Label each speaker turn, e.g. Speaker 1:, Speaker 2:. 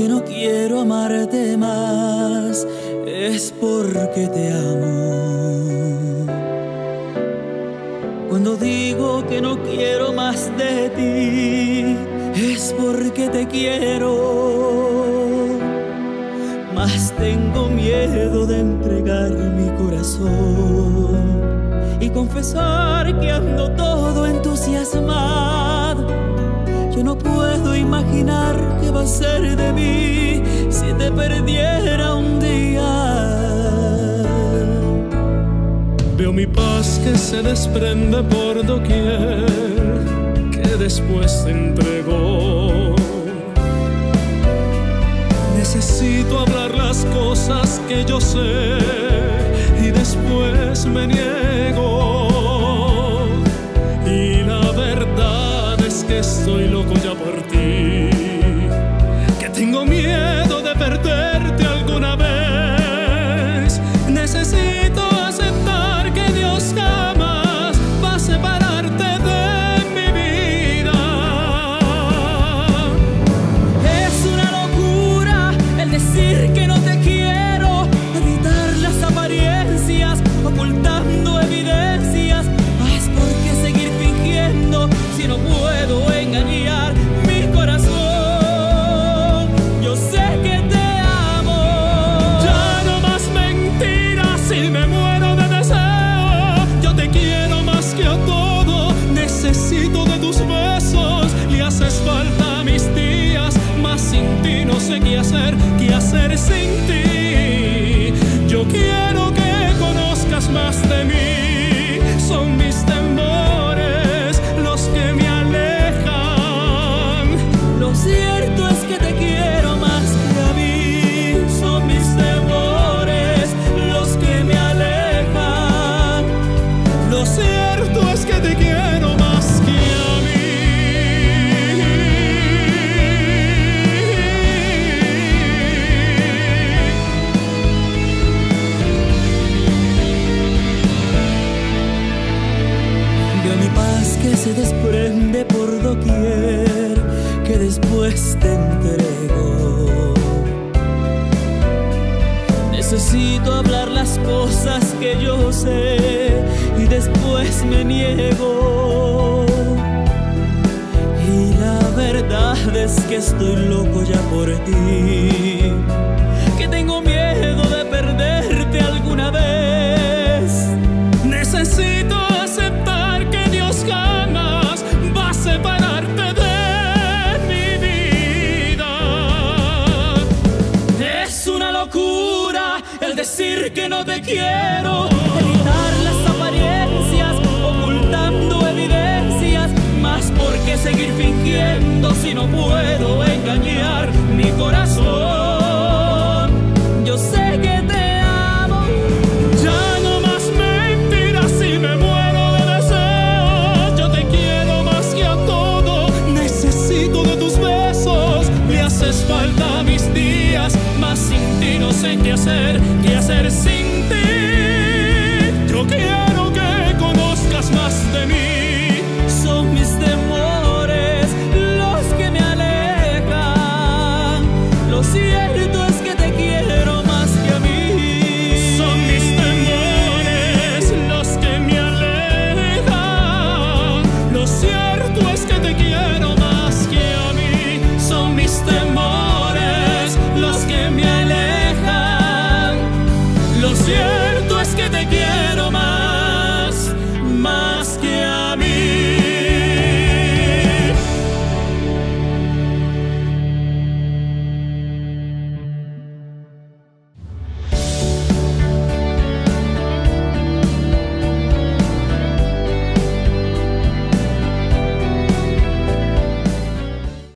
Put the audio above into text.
Speaker 1: que no quiero amarte más es porque te amo. Cuando digo que no quiero más de ti es porque te quiero. Mas tengo miedo de entregar mi corazón y confesar que ando todo entusiasmado. Yo no puedo imaginar de mí si te perdiera un día.
Speaker 2: Veo mi paz que se desprende por doquier, que después te entregó. Necesito hablar las cosas que yo sé y después me niego. Y la verdad es que estoy loco ya por ti,
Speaker 1: te entrego. Necesito hablar las cosas que yo sé y después me niego. Y la verdad es que estoy loco ya por ti, te quiero, evitar las apariencias, ocultando evidencias. Más por qué seguir fingiendo si no puedo engañar. hacer, qué hacer sin ti. Yo quiero que conozcas más de mí.